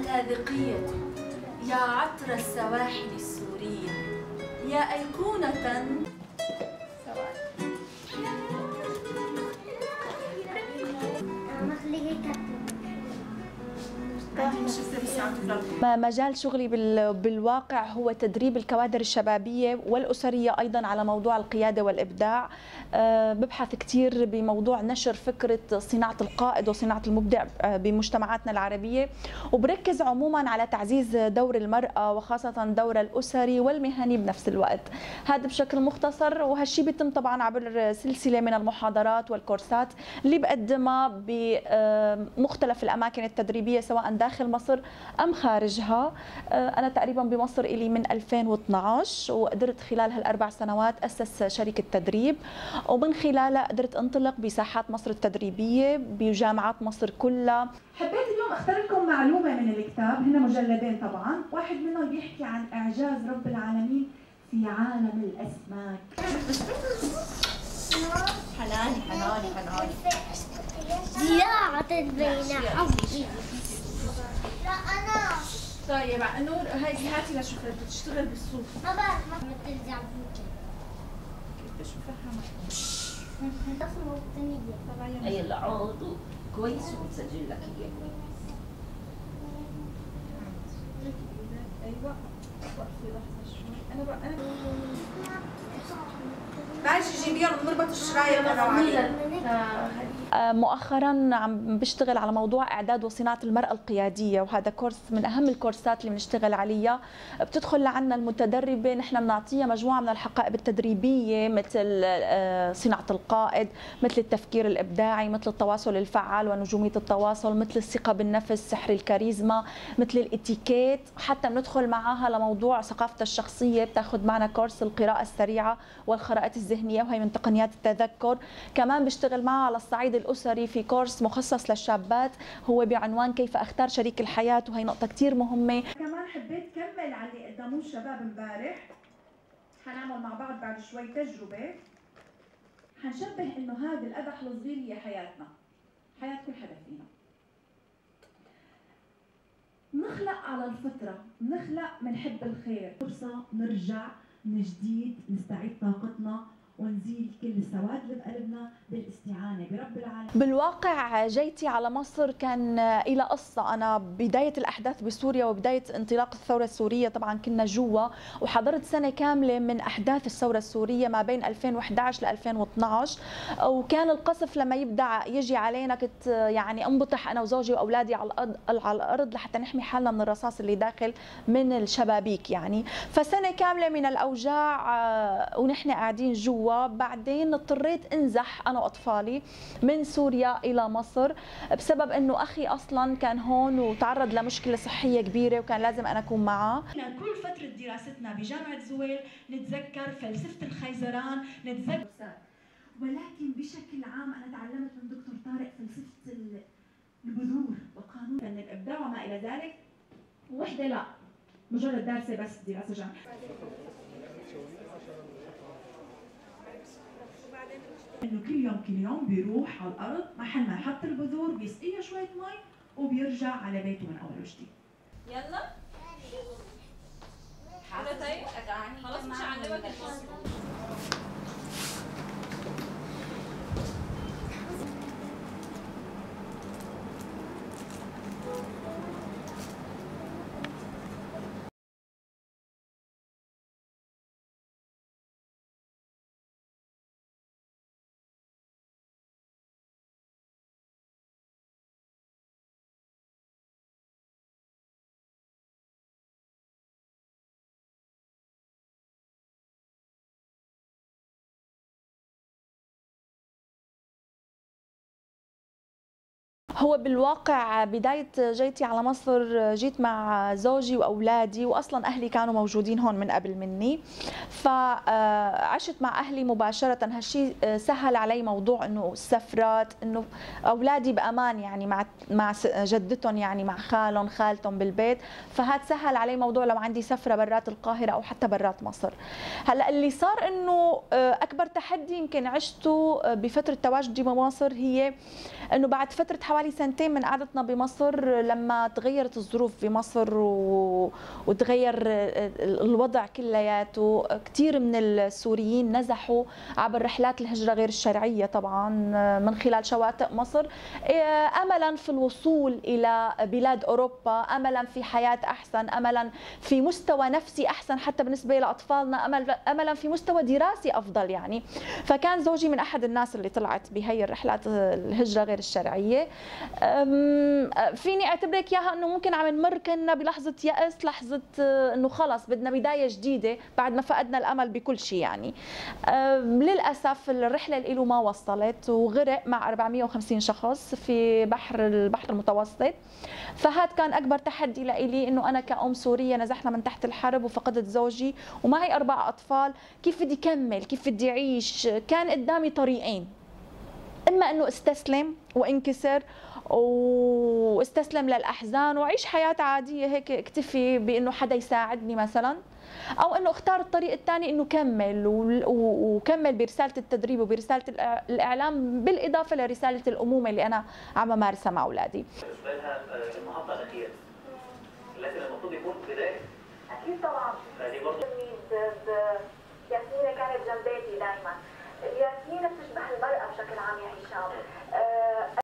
اللاذقية يا عطر السواحل السورية. يا أيقونة. مجال شغلي بالواقع هو تدريب الكوادر الشبابية والأسرية أيضا على موضوع القيادة والإبداع. أه، ببحث كثير بموضوع نشر فكرة صناعة القائد وصناعة المبدع أه، بمجتمعاتنا العربية. وبركز عموما على تعزيز دور المرأة وخاصة دور الأسري والمهني بنفس الوقت. هذا بشكل مختصر وهالشي بيتم طبعا عبر سلسلة من المحاضرات والكورسات اللي بقدمها بمختلف الأماكن التدريبية سواء داخل مصر أم خارجها. آه، أنا تقريبا بمصر إلي من 2012 وقدرت خلال هالأربع سنوات أسس شركة تدريب. ومن خلالها قدرت أنطلق بساحات مصر التدريبية بجامعات مصر كلها. حبيت اليوم اختار لكم معلومة من الكتاب هن مجلدين طبعا. واحد منهم بيحكي عن إعجاز رب العالمين في عالم الأسماك. حناني حناني حناني. زيارة بين حظي لا أنا طيب نور هاي هاتي لشوف بتشتغل بالصوف ما بعرف ما بترجع بوجه شو فهمك اسمه وطنية هي العضو. كويس وبتسجل لك إياه. أيوه. وقفي لحظة شوي. أنا بقى أنا تعالي جيبيهم بنربط الشرايط أنا آه، مؤخرا عم بشتغل على موضوع إعداد وصناعة المرأة القيادية وهذا كورس من أهم الكورسات اللي بنشتغل عليها. بتدخل لعنا المتدربة نحن بنعطيها مجموعة من الحقائب التدريبية مثل آه، صناعة القائد مثل التفكير الإبداعي مثل التواصل الفعال ونجومية التواصل مثل الثقة بالنفس سحر الكاريزما مثل الإتيكيت. حتى بندخل معها لموضوع ثقافه الشخصية بتاخذ معنا كورس القراءة السريعة والخرائط الذهنية وهي من تقنيات التذكر. كمان بشتغل معها على الصعيد الأسري في كورس مخصص للشابات هو بعنوان كيف أختار شريك الحياة وهي نقطة كثير مهمة. كمان حبيت كمل على اللي قدموه الشباب امبارح. حنعمل مع بعض بعد شوي تجربة. حنشبه إنه هذا القدح الصغير هي حياتنا. حياة كل حدا فينا. نخلق على الفطرة. نخلق منحب الخير. فرصة نرجع من جديد نستعيد طاقتنا. ونزيل كل السواد اللي بقلبنا بالاستعانة برب العالمين. بالواقع جيتي على مصر كان إلى قصة. أنا بداية الأحداث بسوريا وبداية انطلاق الثورة السورية طبعا كنا جوا وحضرت سنة كاملة من أحداث الثورة السورية ما بين 2011 ل 2012 وكان القصف لما يبدأ يجي علينا كنت يعني أنبطح أنا وزوجي وأولادي على الأرض على الأرض لحتى نحمي حالنا من الرصاص اللي داخل من الشبابيك يعني. فسنة كاملة من الأوجاع آه، ونحن قاعدين جوا. بعدين اضطريت انزح أنا وأطفالي من سوريا إلى مصر بسبب إنه أخي أصلا كان هون وتعرض لمشكلة صحية كبيرة وكان لازم أنا أكون معه. إحنا كل فترة دراستنا بجامعة زويل نتذكر فلسفة الخيزران نتذكر ولكن بشكل عام أنا تعلمت من دكتور طارق فلسفة ال- البذور وقانون فن الإبداع وما إلى ذلك. وحدة لا مجرد دارسه بس دراسة جامعيه إنه كل يوم كل يوم بيروح على الأرض محل ما يحط البذور بيسقيها شوية مي وبيرجع على بيته من أول وجديد. يلا. كده طيب خلاص مش هعلمك الفصل هو بالواقع بداية جيتي على مصر جيت مع زوجي وأولادي وأصلا أهلي كانوا موجودين هون من قبل مني. فعشت مع أهلي مباشرة. هالشي سهل علي موضوع أنه السفرات أنه أولادي بأمان يعني مع مع جدتهم يعني مع خالهم خالتهم بالبيت. فهذا سهل علي موضوع لو عندي سفرة برات القاهرة أو حتى برات مصر. هلأ اللي صار أنه أكبر تحدي يمكن عشته بفترة تواجدي بمصر هي إنه بعد فترة حوالي سنتين من قعدتنا بمصر لما تغيرت الظروف بمصر. وتغير الوضع كلياته كثير من السوريين نزحوا عبر رحلات الهجرة غير الشرعية طبعا من خلال شواطئ مصر املا في الوصول إلى بلاد أوروبا املا في حياة أحسن املا في مستوى نفسي أحسن حتى بالنسبة لاطفالنا امل املا في مستوى دراسي أفضل يعني فكان زوجي من أحد الناس اللي طلعت بهي الرحلات الهجرة غير الشرعية فيني أعتبرك إياها إنه ممكن عم نمر كنا بلحظة يأس لحظة إنه خلص بدنا بداية جديدة بعد ما فقدنا الأمل بكل شيء يعني. للأسف الرحلة له ما وصلت وغرق مع 450 شخص في بحر البحر المتوسط. فهذا كان أكبر تحدي لإلي إنه أنا كأم سورية نزحنا من تحت الحرب وفقدت زوجي ومعي أربع أطفال. كيف بدي كمل؟ كيف بدي أعيش؟ كان قدامي طريقين. إما إنه استسلم وانكسر واستسلم للأحزان وعيش حياة عادية هيك اكتفي بإنه حدا يساعدني مثلا أو إنه اختار الطريق الثاني إنه كمل وكمل برسالة التدريب وبرسالة الإعلام بالإضافة لرسالة الأمومة اللي أنا عم امارسها مع أولادي. بالنسبة لها المحطه الاخيره المفروض يكون بدايه أكيد طبعا. ياسمينه كانت جنباتي دائما ياسمينه بتشبه المرأة. بشكل عام يا هشام